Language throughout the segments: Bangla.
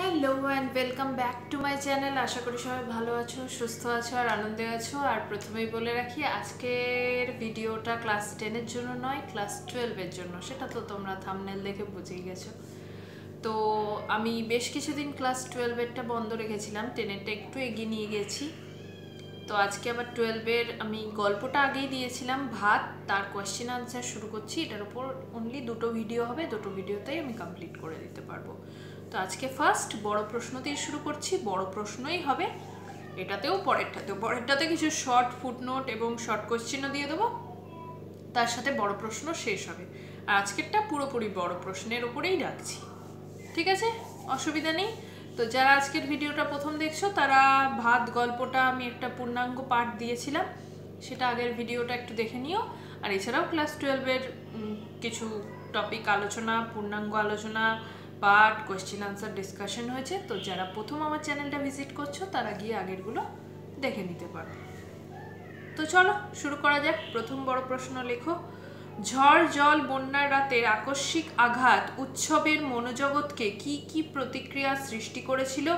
Hello and welcome back to my channel আশা করি সবাই ভালো আছো, সুস্থ আছো আর আনন্দে আছো। আর প্রথমেই বলে রাখি, আজকের ভিডিওটা ক্লাস টেনের জন্য নয় ক্লাস টুয়েলভের জন্য। সেটা তো তোমরা থামনেল দেখে বুঝেই গেছো। তো আমি বেশ কিছুদিন ক্লাস টুয়েলভেরটা বন্ধ রেখেছিলাম টেনেরটা একটু এগিয়ে নিয়ে গেছি। তো আজকে আবার টুয়েলভের আমি গল্পটা আগেই দিয়েছিলাম, ভাত, তার কোয়েশ্চেন আনসার শুরু করছি। এটার উপর অনলি দুটো ভিডিও হবে, দুটো ভিডিওতেই আমি কমপ্লিট করে দিতে পারব। আজকে ফার্স্ট বড় প্রশ্ন দিয়ে শুরু করছি। বড় প্রশ্নই হবে। এটাতেও পরেরটাতেও। পরেরটাতে কিছু শর্ট ফুটনোট এবং শর্ট কোয়েশ্চেনও দিয়ে দেবো। তার সাথে বড় প্রশ্ন শেষ হবে। আর আজকেরটা পুরোপুরি বড় প্রশ্নের উপরেই রাখছি। ঠিক আছে? অসুবিধা নেই। তো যারা আজকের ভিডিওটা প্রথম দেখছ, তারা ভাত, গল্পটা আমি একটা পূর্ণাঙ্গ পাঠ দিয়েছিলাম। সেটা আগের ভিডিওটা একটু দেখে নিও। আর এছাড়াও ক্লাস টুয়েলভের কিছু টপিক আলোচনা, পূর্ণাঙ্গ আলোচনা পার্ট কোয়েশ্চেন আনসার ডিসকাশন হয়েছে। তো যারা প্রথম আমার চ্যানেলটা ভিজিট করছ, তারা গিয়ে আগেরগুলো দেখে নিতে পারো। তো চলো, শুরু করা যাক। প্রথম বড় প্রশ্ন লেখো। ঝড়, জল, বন্যার রাতের আকস্মিক আঘাত উৎসবের মনোজগৎকে কি কি প্রতিক্রিয়া সৃষ্টি করেছিল,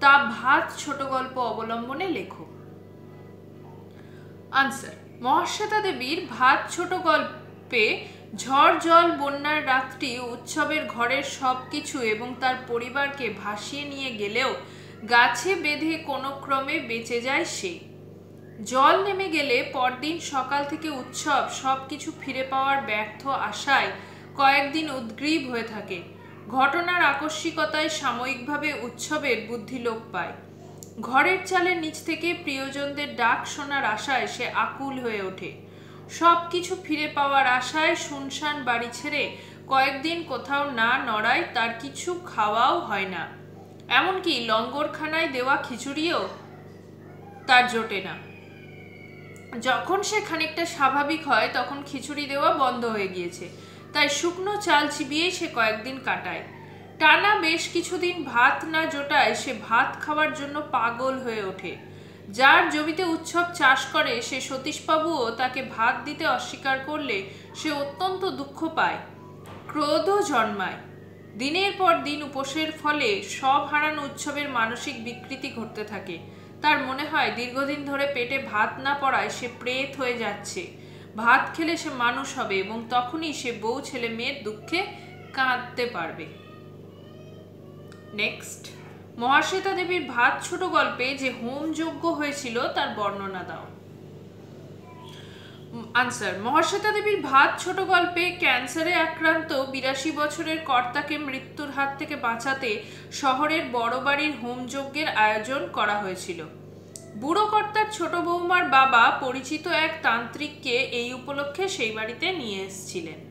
তা ভাত ছোট গল্প অবলম্বনে লেখো। আনসার মহাশ্বেতা দেবীর ভাত ছোট গল্পে ঝড় জল, বন্যার রাতটি উৎসবের ঘরের সব কিছু এবং তার পরিবারকে ভাসিয়ে নিয়ে গেলেও গাছে বেঁধে কোনো ক্রমে বেঁচে যায় সে। জল নেমে গেলে পরদিন সকাল থেকে উৎসব সব কিছু ফিরে পাওয়ার ব্যর্থ আশায় কয়েকদিন উদ্গ্রীব হয়ে থাকে। ঘটনার আকস্মিকতায় সাময়িকভাবে উৎসবের বুদ্ধি লোপ পায়। ঘরের চালের নিচ থেকে প্রিয়জনদের ডাক শোনার আশায় সে আকুল হয়ে ওঠে। সব কিছু ফিরে পাওয়ার আশায় শুনশান বাড়ি ছেড়ে কয়েকদিন কোথাও না নড়ায় তার কিছু খাওয়াও হয় না। এমনকি লঙ্গরখানায় দেওয়া খিচুড়িও তার জোটে না। যখন সে খানিকটা স্বাভাবিক হয়, তখন খিচুড়ি দেওয়া বন্ধ হয়ে গিয়েছে। তাই শুকনো চাল চিবিয়ে সে কয়েকদিন কাটায়। টানা বেশ কিছুদিন ভাত না জোটায় সে ভাত খাওয়ার জন্য পাগল হয়ে ওঠে। যার জমিতে উৎসব চাষ করে, সে সতীশবাবুও তাকে ভাত দিতে অস্বীকার করলে সে অত্যন্ত দুঃখ পায়, ক্রোধও জন্মায়। দিনের পর দিন উপোসের ফলে সব হারানো উৎসবের মানসিক বিকৃতি ঘটতে থাকে। তার মনে হয়, দীর্ঘদিন ধরে পেটে ভাত না পড়ায় সে প্রেত হয়ে যাচ্ছে। ভাত খেলে সে মানুষ হবে এবং তখনই সে বউ ছেলে মেয়ের দুঃখে কাঁদতে পারবে। নেক্সট। মহাশ্বেতা দেবীর ভাত ছোট গল্পে যে হোম যজ্ঞ হয়েছিল, তার বর্ণনা দাও। আনসার মহাশ্বেতা দেবীর ভাত ছোট গল্পে ক্যান্সারে আক্রান্ত বিরাশি বছরের কর্তাকে মৃত্যুর হাত থেকে বাঁচাতে শহরের বড় বাড়ির হোমযজ্ঞের আয়োজন করা হয়েছিল। বুড়ো কর্তার ছোট বৌমার বাবা পরিচিত এক তান্ত্রিককে এই উপলক্ষে সেই বাড়িতে নিয়ে এসেছিলেন।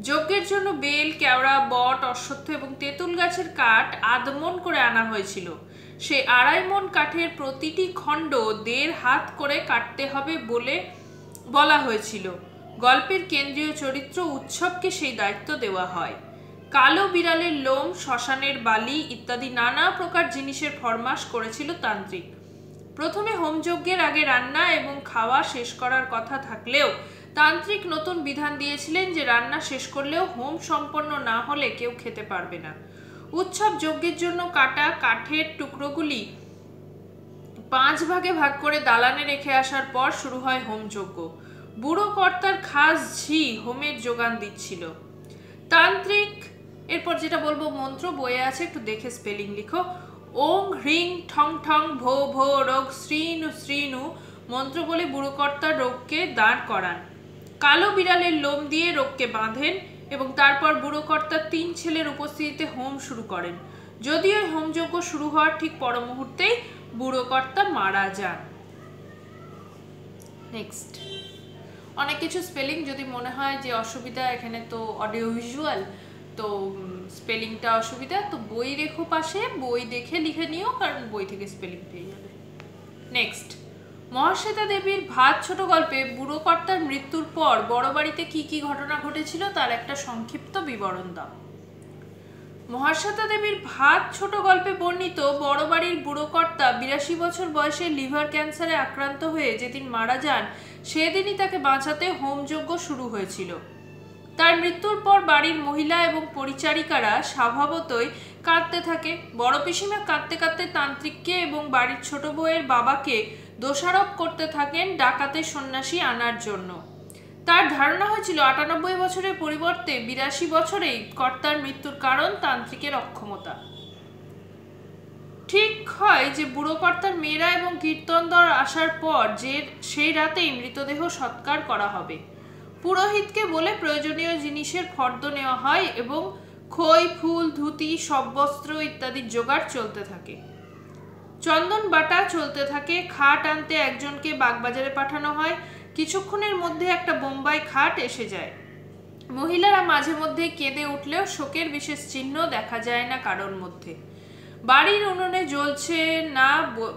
যজ্ঞের জন্য বেল, কেওড়া, বট, অশ্বত্থ এবং তেঁতুল গাছের কাঠ আদমন করে আনা হয়েছিল। সে আড়াই মন কাঠের প্রতিটি খণ্ড দেড় হাত করে কাটতে হবে বলে বলা হয়েছিল। গল্পের কেন্দ্রীয় চরিত্র উৎসবকে সেই দায়িত্ব দেওয়া হয়। কালো বিড়ালের লোম, শ্মশানের বালি ইত্যাদি নানা প্রকার জিনিসের ফরমাস করেছিল তান্ত্রিক। প্রথমে হোমযজ্ঞের আগে রান্না এবং খাওয়া শেষ করার কথা থাকলেও তান্ত্রিক নতুন বিধান দিয়েছিলেন যে রান্না শেষ করলেও হোম সম্পন্ন না হলে কেউ খেতে পারবে না। উৎসব যজ্ঞের জন্য কাটা কাঠের টুকরোগুলি পাঁচ ভাগে ভাগ করে দালানে রেখে আসার পর শুরু হয় হোম যজ্ঞ। বুড়ো কর্তার খাস ঝি হোমের যোগান দিচ্ছিল। তান্ত্রিক, এরপর যেটা বলব মন্ত্র বইয়ে আছে, একটু দেখে স্পেলিং লিখো। ওং হ্রিং ঠং ঠং ভো ভো রোগ শ্রীনু শ্রীনু মন্ত্র বলে বুড়ো কর্তার রোগকে দাঁড় করান। কালো বিড়ালের লোম দিয়ে রোগকে বাঁধেন এবং তারপর বুড়ো কর্তার তিন ছেলের উপস্থিতিতে হোম শুরু করেন। যদিও হোমযজ্ঞ শুরু হওয়ার ঠিক পর মুহূর্তেই বুড়ো কর্তা মারা যান। নেক্সট অনেক কিছু স্পেলিং যদি মনে হয় যে অসুবিধা, এখানে তো অডিও ভিজুয়াল তো স্পেলিংটা অসুবিধা, তো বই রেখো পাশে, বই দেখে লিখে নিও, কারণ বই থেকে স্পেলিং পেয়ে যাবে। নেক্সট মহাশ্বেতা দেবীর ভাত ছোট গল্পে বুড়ো কর্তার মৃত্যুর পর বড় বাড়িতে কি কি ঘটনা ঘটেছিল তার একটা সংক্ষিপ্ত বিবরণ দাও। মহাশ্বেতা দেবীর ভাত ছোট গল্পে বর্ণিত বড় বাড়ির বুড়ো কর্তা বিরাশি বছর বয়সে লিভার ক্যান্সারে আক্রান্ত হয়ে যেদিন মারা যান, সেদিনই তাকে বাঁচাতে হোমযজ্ঞ শুরু হয়েছিল। তার মৃত্যুর পর বাড়ির মহিলা এবং পরিচারিকারা স্বভাবতই কাঁদতে থাকে। বড় পিসিমা কাঁদতে কাঁদতে তান্ত্রিককে এবং বাড়ির ছোট বউয়ের বাবাকে দোষারোপ করতে থাকেন ডাকাতে সন্ন্যাসী আনার জন্য। তার ধারণা হয়েছিল আটানব্বই বছরের পরিবর্তে বিরাশি বছরেই কর্তার মৃত্যুর কারণ তান্ত্রিকের অক্ষমতা। ঠিক হয় যে বুড়ো কর্তার মেয়েরা এবং কীর্তন দল আসার পর যে সেই রাতেই মৃতদেহ সৎকার করা হবে। পুরোহিতকে বলে প্রয়োজনীয় জিনিসের ফর্দ নেওয়া হয় এবং খই, ফুল, ধুতি, সব বস্ত্র ইত্যাদির জোগাড় চলতে থাকে। চন্দন বাটা চলতে থাকে। খাট আনতে একজনকে বাগবাজারে পাঠানো হয়। কিছুক্ষণের মধ্যে একটা বোম্বাই খাট এসে যায়। মহিলারা মাঝে মধ্যে কেঁদে উঠলেও শোকের বিশেষ চিহ্ন দেখা যায় না কারোর মধ্যে। বাড়ির উনুনে জ্বলছে না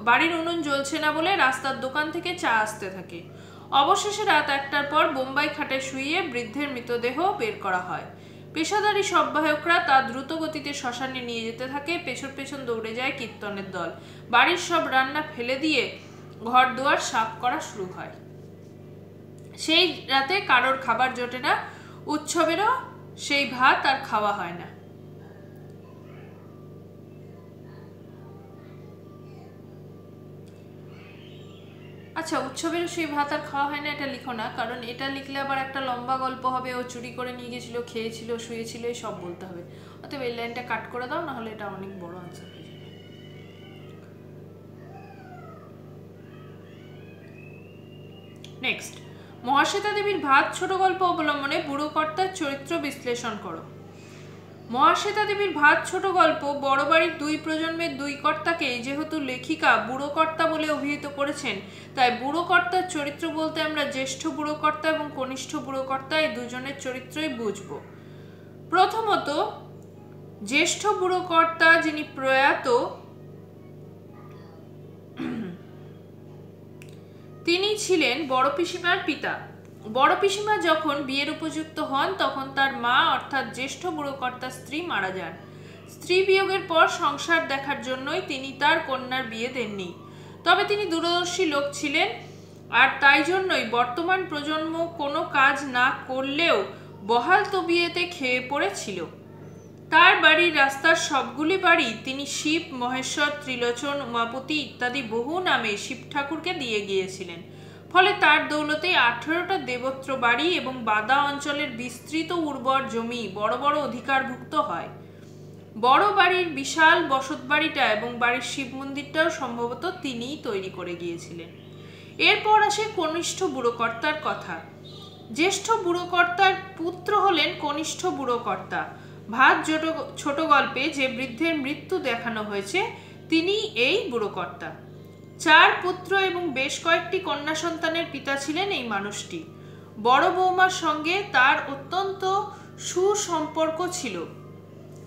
বাড়ির উনুন জ্বলছে না বলে রাস্তার দোকান থেকে চা আসতে থাকে। অবশেষে রাত একটার পর বোম্বাই খাটে শুয়ে বৃদ্ধের মৃতদেহ বের করা হয়। পেশাদারী সববাহকরা তা দ্রুত গতিতে শ্মশানে নিয়ে যেতে থাকে। পেছন পেছন দৌড়ে যায় কীর্তনের দল। বাড়ির সব রান্না ফেলে দিয়ে ঘর দুয়ার সাফ করা শুরু হয়। সেই রাতে কারোর খাবার জোটে না। উৎসবেরও সেই ভাত আর খাওয়া হয় না। আচ্ছা উৎসবের সেই ভাত আর খাওয়া হয় না, এটা লিখো না, কারণ এটা লিখলে আবার একটা লম্বা গল্প হবে, ও চুরি করে নিয়ে গেছিল, খেয়েছিল, শুয়েছিল এই সব বলতে হবে। অতএব এই লাইনটা কাট করে দাও না হলে এটা অনেক বড় আনসার হয়ে যাবে। নেক্সট মহাশ্বেতা দেবীর ভাত ছোট গল্প অবলম্বনে বুড়ো কর্তার চরিত্র বিশ্লেষণ করো। মহাশ্বেতা দেবীর ভাত ছোট গল্প, বড় বাড়ির দুই প্রজন্মের দুই কর্তাকে যেহেতু লেখিকা বুড়ো কর্তা বলে অভিহিত করেছেন, তাই বুড়ো কর্তার চরিত্র বলতে আমরা জ্যেষ্ঠ বুড়ো কর্তা এবং কনিষ্ঠ বুড়ো কর্তা এই দুজনের চরিত্রই বুঝব। প্রথমত, জ্যেষ্ঠ বুড়ো কর্তা যিনি প্রয়াত, তিনি ছিলেন বড় পিসিমার পিতা। বড় পিসিমা যখন বিয়ের উপযুক্ত হন, তখন তার মা, অর্থাৎ জ্যেষ্ঠ বুড়োকর্তার স্ত্রী, মারা যান। স্ত্রী বিয়োগের পর সংসার দেখার জন্যই তিনি তার কন্যার বিয়ে দেননি। তবে তিনি দূরদর্শী লোক ছিলেন, আর তাই জন্যই বর্তমান প্রজন্ম কোনো কাজ না করলেও বহাল তবিয়েতে খেয়ে পড়েছিল। তার বাড়ির রাস্তার সবগুলি বাড়ি তিনি শিব, মহেশ্বর, ত্রিলোচন, উমাপতি ইত্যাদি বহু নামে শিব ঠাকুরকে দিয়ে গিয়েছিলেন। ফলে তার দৌলতে আঠেরোটা দেবত্র বাড়ি এবং বাদা অঞ্চলের বিস্তৃত উর্বর জমি বড় বড় অধিকারভুক্ত হয়। বড় বাড়ির বিশাল বসত বাড়িটা এবং বাড়ির শিব মন্দিরটাও সম্ভবত তিনিই তৈরি করে গিয়েছিলেন। এরপর আসে কনিষ্ঠ বুড়োকর্তার কথা। জ্যেষ্ঠ বুড়োকর্তার পুত্র হলেন কনিষ্ঠ বুড়োকর্তা। ভাত ছোট গল্পে যে বৃদ্ধের মৃত্যু দেখানো হয়েছে তিনি এই বুড়োকর্তা। চার পুত্র এবং বেশ কয়েকটি কন্যা সন্তানের পিতা ছিলেন এই মানুষটি। বড় বৌমার সঙ্গে তার অত্যন্ত সুসম্পর্ক ছিল।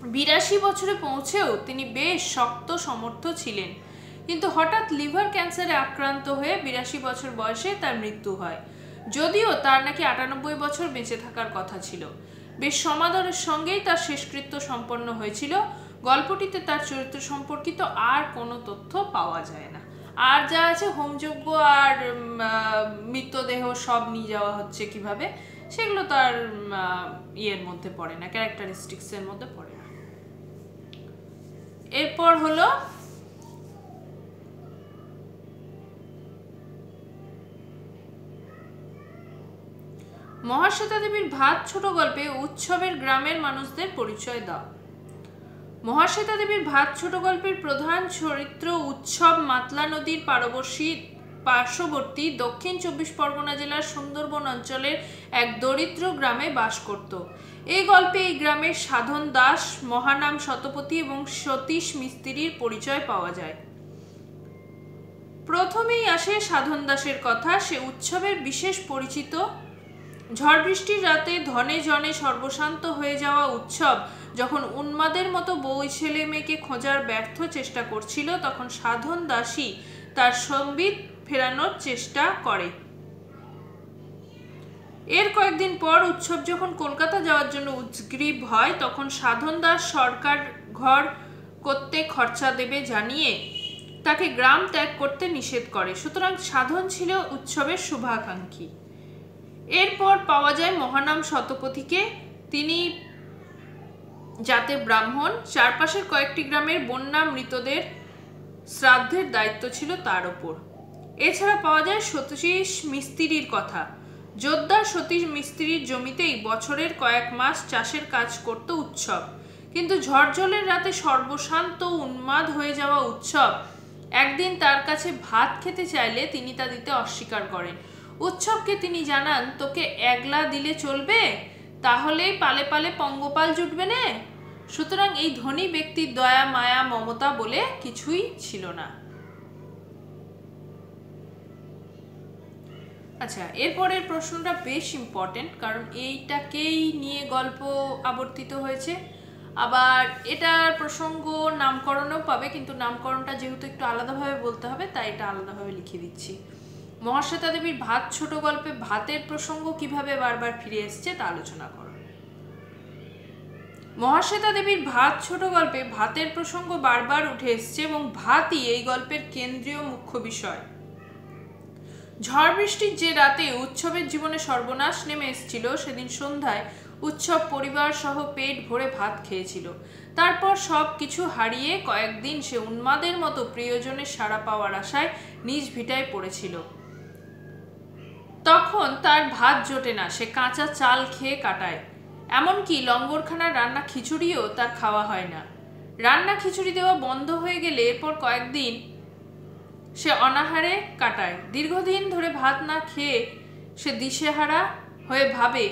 বিরাশি বছরে পৌঁছেও তিনি বেশ শক্ত সমর্থ ছিলেন। কিন্তু হঠাৎ লিভার ক্যান্সারে আক্রান্ত হয়ে বিরাশি বছর বয়সে তার মৃত্যু হয়। যদিও তার নাকি আটানব্বই বছর বেঁচে থাকার কথা ছিল। বেশ সমাদরের সঙ্গেই তার শেষকৃত্য সম্পন্ন হয়েছিল। গল্পটিতে তার চরিত্র সম্পর্কিত আর কোনো তথ্য পাওয়া যায় না। আর যা আছে হোমযজ্ঞ আর মৃতদেহ সব নিয়ে যাওয়া হচ্ছে কীভাবে, সেগুলো তার ইয়ের মধ্যে পড়ে না ক্যারেক্টারিস্টিক্সের মধ্যে পড়ে না। এরপর হলো, মহাশ্বেতা দেবীর ভাত ছোট গল্পে উৎসবের গ্রামের মানুষদের পরিচয় দাও। মহাশ্বেতা দেবীর ভাত ছোট গল্পের প্রধান চরিত্র উৎসব মাতলা নদীর পারবর্ষী পার্শ্ববর্তী দক্ষিণ চব্বিশ পরগনা জেলার সুন্দরবন অঞ্চলের এক দরিদ্র গ্রামে বাস করত। এই গল্পে এই গ্রামের সাধন দাস, মহানাম শতপথী এবং সতীশ মিস্ত্রির পরিচয় পাওয়া যায়। প্রথমেই আসে সাধন দাসের কথা। সে উৎসবের বিশেষ পরিচিত ঝড় বৃষ্টির রাতে ধনে জনে সর্বশান্ত হয়ে যাওয়া উৎসব যখন উন্মাদের মতো বই ছেলে মেয়েকে খোঁজার ব্যর্থ চেষ্টা করছিল, তখন সাধন দাসী তার সম্বিত ফেরানোর চেষ্টা করে। এর কয়েকদিন পর উৎসব যখন কলকাতা যাওয়ার জন্য উদ্গ্রীব হয়, তখন সাধন দাস সরকার ঘর করতে খরচা দেবে জানিয়ে তাকে গ্রাম ত্যাগ করতে নিষেধ করে। সুতরাং সাধন ছিল উৎসবের শুভাকাঙ্ক্ষী। এরপর পাওয়া যায় মহানাম শতপথীকে। তিনি যাতে ব্রাহ্মণ। চারপাশের কয়েকটি গ্রামের বন্যা মৃতদের শ্রাদ্ধের দায়িত্ব ছিল তার ওপর। এছাড়া পাওয়া যায় সতীশ মিস্ত্রির কথা। যোদ্ধার সতীশ মিস্ত্রির জমিতেই বছরের কয়েক মাস চাষের কাজ করত উৎসব। কিন্তু ঝড়জলের রাতে সর্বশান্ত উন্মাদ হয়ে যাওয়া উৎসব, একদিন তার কাছে ভাত খেতে চাইলে তিনি তা দিতে অস্বীকার করেন। উৎসবকে তিনি জানান, তোকে একলা দিলে চলবে? তাহলেই পালে পালে পঙ্গপাল জুটবে না? সুতরাং এই ধনী ব্যক্তির দয়া, মায়া, মমতা বলে কিছুই ছিল না। আচ্ছা এরপরের প্রশ্নটা বেশ ইম্পর্টেন্ট কারণ এইটাকেই নিয়ে গল্প আবর্তিত হয়েছে। আবার এটার প্রসঙ্গ নামকরণও পাবে, কিন্তু নামকরণটা যেহেতু একটু আলাদাভাবে বলতে হবে, তাই এটা আলাদাভাবে লিখে দিচ্ছি। মহাশ্বেতা দেবীর ভাত, ছোট গল্পে ভাতের প্রসঙ্গ কীভাবে বারবার ফিরে এসছে তা আলোচনা করো। মহাশ্বেতা দেবীর ভাত, ছোট গল্পে ভাতের প্রসঙ্গ বারবার উঠে এসছে এবং ভাতই এই গল্পের কেন্দ্রীয় মুখ্য বিষয়। ঝড় বৃষ্টির যে রাতে উৎসবের জীবনে সর্বনাশ নেমে এসেছিল, সেদিন সন্ধ্যায় উৎসব পরিবার সহ পেট ভরে ভাত খেয়েছিল। তারপর সব কিছু হারিয়ে কয়েকদিন সে উন্মাদের মতো প্রিয়জনের সাড়া পাওয়ার আশায় নিজ ভিটায় পড়েছিল। তখন তার ভাত জোটে না, সে কাঁচা চাল খেয়ে কাটায়। এমনকি লঙ্গরখানার রান্না খিচুড়িও তার খাওয়া হয় না। রান্না খিচুড়ি দেওয়া বন্ধ হয়ে গেলে এরপর কয়েকদিন সে অনাহারে কাটায়। দীর্ঘদিন ধরে ভাত না খেয়ে সে দিশেহারা হয়ে ভাবে,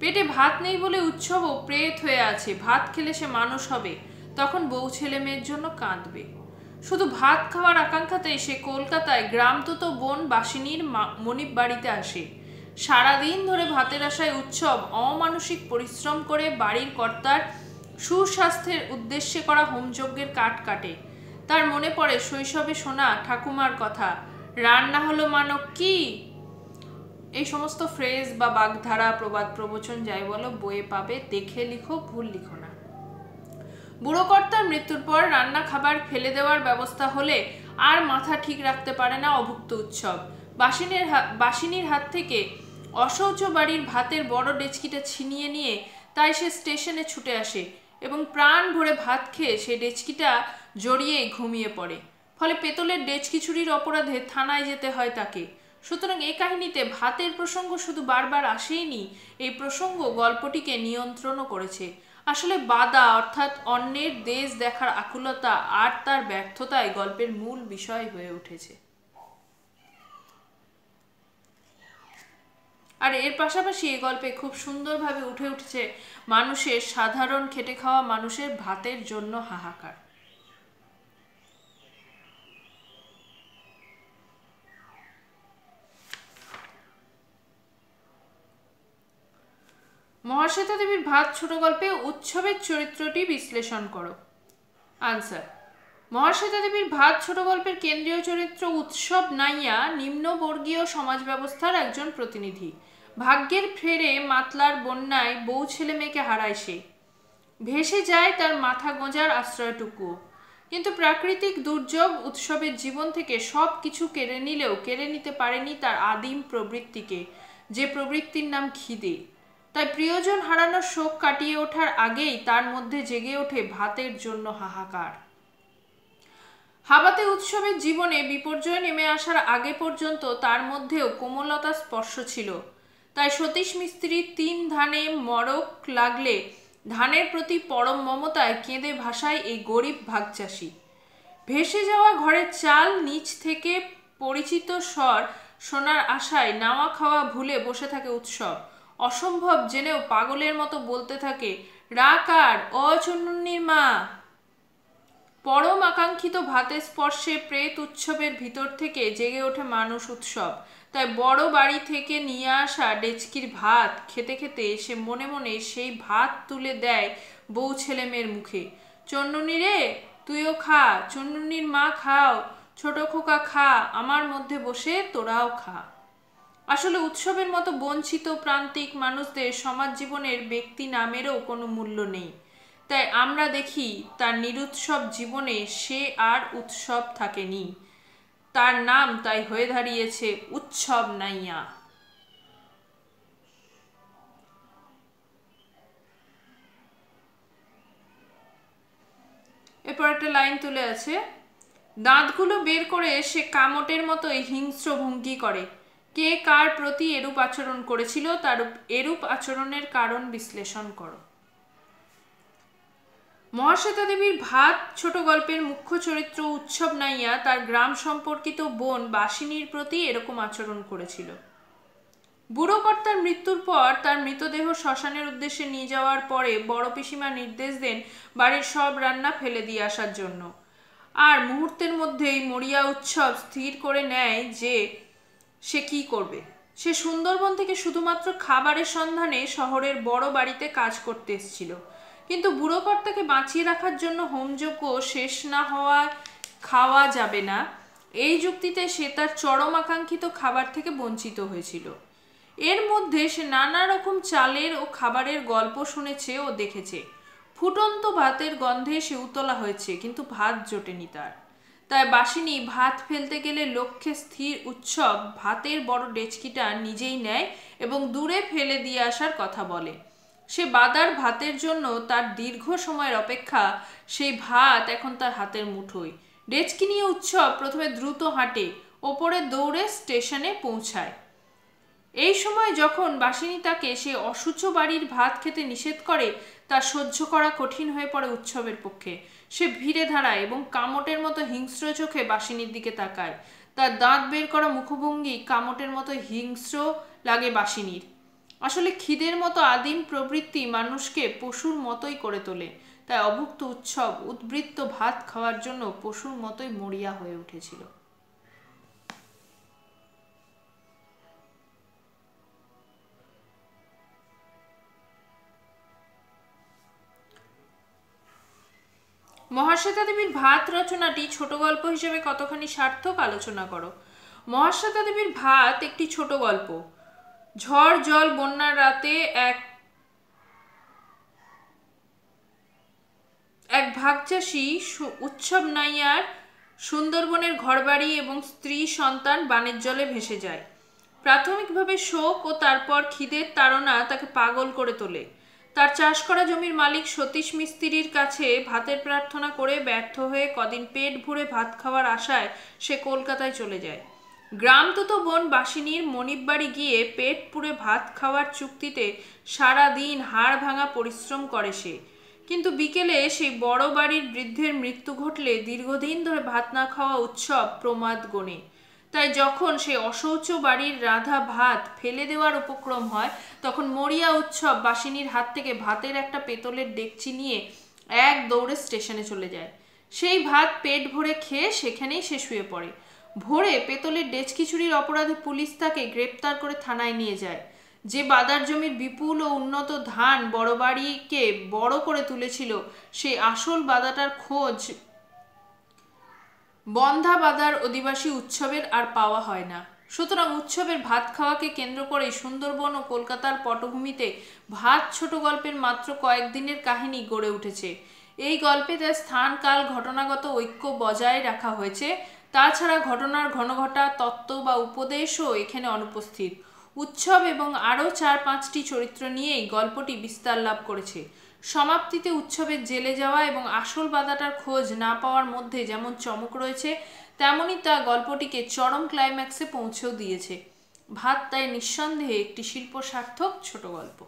পেটে ভাত নেই বলে উৎসবও প্রেত হয়ে আছে, ভাত খেলে সে মানুষ হবে। তখন বউ ছেলে মেয়ের জন্য কাঁদবে। শুধু ভাত খাওয়ার আকাঙ্ক্ষাতেই সে কলকাতায় গ্রামতুতো বোন বাসিনীর মনিব বাড়িতে আসে। সারাদিন ধরে ভাতের আশায় উৎসব, অমানসিক পরিশ্রম করে বাড়ির কর্তার সুস্বাস্থ্যের উদ্দেশ্যে করা হোমযজ্ঞের কাঠ কাটে। তার মনে পড়ে শৈশবে শোনা ঠাকুমার কথা, রান্না হলো মানব কি? এই সমস্ত ফ্রেজ বা বাগধারা, প্রবাদ প্রবচন যাই বলো, বইয়ে পাবে, দেখে লিখো, ভুল লিখো না। বুড়ো কর্তার মৃত্যুর পর রান্না খাবার ফেলে দেওয়ার ব্যবস্থা হলে আর মাথা ঠিক রাখতে পারে না অভুক্ত উৎসব। বাসিনের বাসিনীর হাত থেকে অশৌচ বাড়ির ভাতের বড় ডেচকিটা ছিনিয়ে নিয়ে তাই সে স্টেশনে ছুটে আসে এবং প্রাণ ভরে ভাত খেয়ে সে ডেচকিটা জড়িয়ে ঘুমিয়ে পড়ে। ফলে পেতলের ডেচকি চুরির অপরাধে থানায় যেতে হয় তাকে। সুতরাং এই কাহিনীতে ভাতের প্রসঙ্গ শুধু বারবার আসেইনি, এই প্রসঙ্গ গল্পটিকে নিয়ন্ত্রণও করেছে। আসলে বাদা অর্থাৎ অন্যের দেশ দেখার আকুলতা আর তার ব্যর্থতায় গল্পের মূল বিষয় হয়ে উঠেছে। আর এর পাশাপাশি এই গল্পে খুব সুন্দরভাবে উঠে উঠেছে মানুষের সাধারণ খেটে খাওয়া মানুষের ভাতের জন্য হাহাকার। মহাশ্বেতা দেবীর ভাত ছোট গল্পে উৎসবের চরিত্রটি বিশ্লেষণ করো। আনসার মহাশ্বেতা দেবীর ভাত ছোট গল্পের কেন্দ্রীয় চরিত্র উৎসব নাইয়া নিম্নবর্গীয় সমাজ ব্যবস্থার একজন প্রতিনিধি। ভাগ্যের ফেরে মাতলার বন্যায় বউ ছেলে মেয়েকে হারায় সে। ভেসে যায় তার মাথা গোঁজার আশ্রয়টুকু। কিন্তু প্রাকৃতিক দুর্যোগ উৎসবের জীবন থেকে সব কিছু কেড়ে নিলেও কেড়ে নিতে পারেনি তার আদিম প্রবৃত্তিকে, যে প্রবৃত্তির নাম খিদে। তাই প্রিয়জন হারানোর শোক কাটিয়ে ওঠার আগেই তার মধ্যে জেগে ওঠে ভাতের জন্য হাহাকার। হাবাতে উৎসবের জীবনে বিপর্যয় নেমে আসার আগে পর্যন্ত তার মধ্যেও কোমলতা স্পর্শ ছিল। তাই সতীশ মিস্ত্রি তিন ধানে মরক লাগলে ধানের প্রতি পরম মমতায় কেঁদে ভাষায় এই গরিব ভাগচাষী। ভেসে যাওয়া ঘরের চাল নিচ থেকে পরিচিত স্বর শোনার আশায় নাওয়া খাওয়া ভুলে বসে থাকে উৎসব। অসম্ভব জেনেও পাগলের মতো বলতে থাকে, রাকার অচুন্নির মা। পরম আকাঙ্ক্ষিত ভাতের স্পর্শে প্রেত উৎসবের ভিতর থেকে জেগে ওঠে মানুষ উৎসব। তাই বড় বাড়ি থেকে নিয়ে আসা ডেচকির ভাত খেতে খেতে সে মনে মনে সেই ভাত তুলে দেয় বউ ছেলে মেয়ের মুখে। চন্নুনি রে, তুইও খা চন্নুনির মা খাও, ছোট খোকা খা, আমার মধ্যে বসে তোরাও খা। আসলে উৎসবের মতো বঞ্চিত প্রান্তিক মানুষদের সমাজ জীবনের ব্যক্তি নামেরও কোনো মূল্য নেই। তাই আমরা দেখি তার নিরুৎসব জীবনে সে আর উৎসব থাকেনি। তার নাম তাই হয়ে দাঁড়িয়েছে উৎসব নাইয়া। এরপর একটা লাইন তুলে আছে, দাঁতগুলো বের করে সে কামটের মতোই হিংস্র ভঙ্গি করে। কে কার প্রতি এরূপ আচরণ করেছিল, তার এরূপ আচরণের কারণ বিশ্লেষণ করো। মহাশ্বেতা দেবীর ভাত ছোট গল্পের মুখ্য চরিত্র উৎসব নাইয়া তার গ্রাম সম্পর্কিত বোন বাসিনীর প্রতি এরকম আচরণ করেছিল। বুড়ো কর্তার মৃত্যুর পর তার মৃতদেহ শ্মশানের উদ্দেশ্যে নিয়ে যাওয়ার পরে বড় পিসিমা নির্দেশ দেন বাড়ির সব রান্না ফেলে দিয়ে আসার জন্য। আর মুহূর্তের মধ্যেই মরিয়া উৎসব স্থির করে নেয় যে সে কি করবে? সে সুন্দরবন থেকে শুধুমাত্র খাবারের সন্ধানে শহরের বড় বাড়িতে কাজ করতে এসেছিল। কিন্তু বুড়ো কর্তাকে বাঁচিয়ে রাখার জন্য হোমযজ্ঞ শেষ না হওয়া খাওয়া যাবে না। এই যুক্তিতে সে তার চরম আকাঙ্ক্ষিত খাবার থেকে বঞ্চিত হয়েছিল। এর মধ্যে সে নানা রকম চালের ও খাবারের গল্প শুনেছে ও দেখেছে। ফুটন্ত ভাতের গন্ধে সে উতলা হয়েছে, কিন্তু ভাত জোটেনি তার। তাই বাসিনী ভাত ফেলতে গেলে লক্ষ্যে স্থির উৎসব, ভাতের বড় ডেচকিটা নিজেই নেয় এবং দূরে ফেলে দিয়ে আসার কথা বলে। সে বাদার ভাতের জন্য তার দীর্ঘ সময়ের অপেক্ষা, সেই ভাত এখন তার হাতের মুঠোয়। ডেচকি নিয়ে উৎসব প্রথমে দ্রুত হাঁটে, ওপরে দৌড়ে স্টেশনে পৌঁছায়। এই সময় যখন বাসিনী তাকে সে অসুচ বাড়ির ভাত খেতে নিষেধ করে, তা সহ্য করা কঠিন হয়ে পড়ে উৎসবের পক্ষে। সে ভিড়ে ধারায় এবং কামটের মতো হিংস্র চোখে বাসিনীর দিকে তাকায়। তার দাঁত বের করা মুখভঙ্গি কামটের মতো হিংস্র লাগে বাসিনীর। আসলে খিদের মতো আদিম প্রবৃত্তি মানুষকে পশুর মতোই করে তোলে। তাই অভুক্ত উৎসব, উদ্বৃত্ত ভাত খাওয়ার জন্য পশুর মতোই মরিয়া হয়ে উঠেছিল। মহাশ্বেতা দেবীর ভাত রচনাটি ছোট গল্প হিসেবে কতখানি সার্থক আলোচনা করো। মহাশ্বেতা দেবীর ভাত একটি ছোট গল্প। ঝড়, জল, বন্যার রাতে এক এক ভাগচাষী উৎসব নাইয়ার সুন্দরবনের ঘরবাড়ি এবং স্ত্রী, সন্তান বানের জলে ভেসে যায়। প্রাথমিকভাবে শোক ও তারপর খিদের তাড়না তাকে পাগল করে তোলে। তার চাষ করা জমির মালিক সতীশ মিস্ত্রির কাছে ভাতের প্রার্থনা করে ব্যর্থ হয়ে কদিন পেট ভরে ভাত খাওয়ার আশায় সে কলকাতায় চলে যায়। গ্রাম তো বোন বাসিনীর মনিব বাড়ি গিয়ে পেট পুড়ে ভাত খাওয়ার চুক্তিতে সারা দিন হাড় ভাঙা পরিশ্রম করে সে। কিন্তু বিকেলে সেই বড় বাড়ির বৃদ্ধের মৃত্যু ঘটলে দীর্ঘদিন ধরে ভাত না খাওয়া উৎসব প্রমাদ গণে। তাই যখন সে অশৌচ বাড়ির রাধা ভাত ফেলে দেওয়ার উপক্রম হয়, তখন মরিয়া উৎসব বাসিনীর হাত থেকে ভাতের একটা পেতলের ডেকচি নিয়ে এক দৌড়ে স্টেশনে চলে যায়। সেই ভাত পেট ভরে খেয়ে সেখানেই সে শুয়ে পড়ে। ভোরে পেতলের ডেচকি চুরির অপরাধে পুলিশ তাকে গ্রেপ্তার করে থানায় নিয়ে যায়। যে বাদার জমির বিপুল ও উন্নত ধান বড় বাড়িকে বড় করে তুলেছিল, সেই আসল বাদাটার খোঁজ বন্ধা বাদার অধিবাসী উৎসবের আর পাওয়া হয় না। সুতরাং উৎসবের ভাত খাওয়াকে কেন্দ্র করে সুন্দরবন ও কলকাতার পটভূমিতে ভাত ছোট গল্পের মাত্র কয়েকদিনের কাহিনী গড়ে উঠেছে। এই গল্পে তার স্থান, কাল, ঘটনাগত ঐক্য বজায় রাখা হয়েছে। তাছাড়া ঘটনার ঘনঘটা, তত্ত্ব বা উপদেশও এখানে অনুপস্থিত। উৎসব এবং আরও চার পাঁচটি চরিত্র নিয়েই গল্পটি বিস্তার লাভ করেছে। সমাপ্তিতে উৎসবের জেলে যাওয়া এবং আসল বাধাটার খোঁজ না পাওয়ার মধ্যে যেমন চমক রয়েছে, তেমনই তা গল্পটিকে চরম ক্লাইম্যাক্সে পৌঁছেও দিয়েছে। ভাত তাই নিঃসন্দেহে একটি শিল্প সার্থক ছোট গল্প।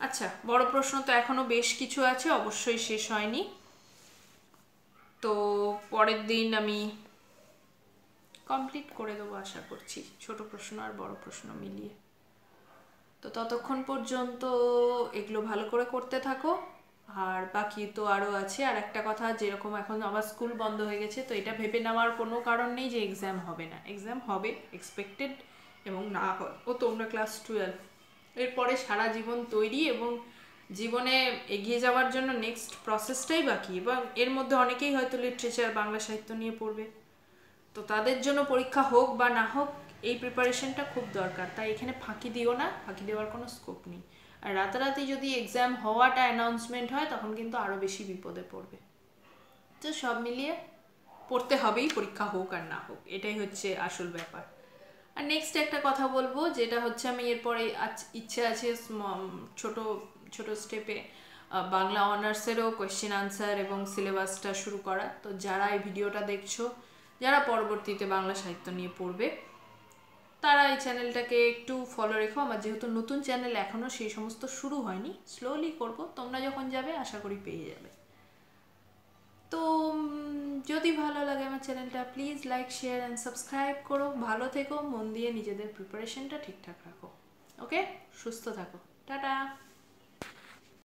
আচ্ছা বড় প্রশ্ন তো এখনও বেশ কিছু আছে, অবশ্যই শেষ হয়নি। তো পরের দিন আমি কমপ্লিট করে দেবো আশা করছি, ছোট প্রশ্ন আর বড় প্রশ্ন মিলিয়ে। তো ততক্ষণ পর্যন্ত এগুলো ভালো করে করতে থাকো। আর বাকি তো আরও আছে। আর একটা কথা, যেরকম এখন আবার স্কুল বন্ধ হয়ে গেছে, তো এটা ভেবে নেওয়ার কোনো কারণ নেই যে এক্সাম হবে না। এক্সাম হবে এক্সপেক্টেড এবং না হয়। ও তোমরা ক্লাস টুয়েলভ এরপরে সারা জীবন তৈরি এবং জীবনে এগিয়ে যাওয়ার জন্য নেক্সট প্রসেসটাই বাকি। এবং এর মধ্যে অনেকেই হয়তো লিটারেচার বাংলা সাহিত্য নিয়ে পড়বে। তো তাদের জন্য পরীক্ষা হোক বা না হোক এই প্রিপারেশনটা খুব দরকার। তাই এখানে ফাঁকি দিও না, ফাঁকি দেওয়ার কোনো স্কোপ নেই। আর রাতারাতি যদি এক্সাম হওয়াটা অ্যানাউন্সমেন্ট হয়, তখন কিন্তু আরও বেশি বিপদে পড়বে। তো সব মিলিয়ে পড়তে হবেই, পরীক্ষা হোক আর না হোক। এটাই হচ্ছে আসল ব্যাপার। আর নেক্সট একটা কথা বলব, যেটা হচ্ছে আমি এরপরে আজ ইচ্ছে আছে ছোট ছোট স্টেপে বাংলা অনার্সেরও কোয়েশ্চেন আনসার এবং সিলেবাসটা শুরু করা। তো যারা এই ভিডিওটা দেখছ, যারা পরবর্তীতে বাংলা সাহিত্য নিয়ে পড়বে তারা এই চ্যানেলটাকে একটু ফলো রেখো। আমার যেহেতু নতুন চ্যানেল এখনও সেই সমস্ত শুরু হয়নি। স্লোলি করব। তোমরা যখন যাবে, আশা করি পেয়ে যাবে। তো যদি ভালো লাগে আমার চ্যানেলটা please like share and subscribe করো। ভালো থেকো, মন দিয়ে নিজেদের প্রিপারেশনটা ঠিকঠাক রাখো। ওকে সুস্থ থাকো। টাটা!